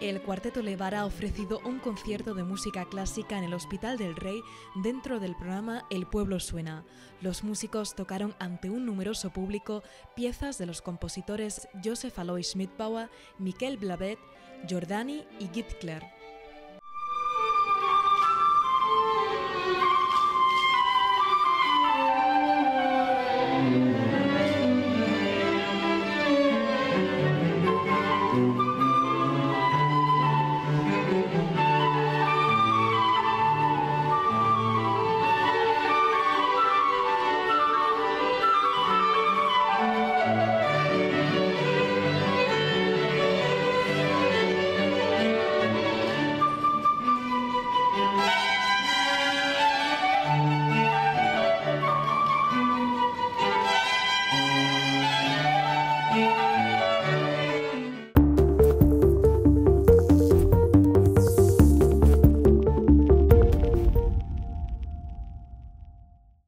El Cuarteto Levar ha ofrecido un concierto de música clásica en el Hospital del Rey dentro del programa El Pueblo Suena. Los músicos tocaron ante un numeroso público piezas de los compositores Joseph Alois Schmidbauer, Miquel Blavet, Giordani y Gittler.